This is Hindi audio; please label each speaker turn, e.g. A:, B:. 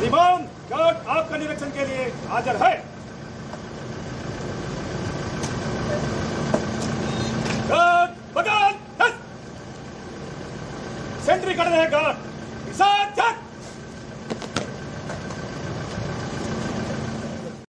A: विमान गार्ड आपका निरीक्षण के लिए हाजिर है। गार्ड बगान सेंट्री कर रहे गार्ड किसान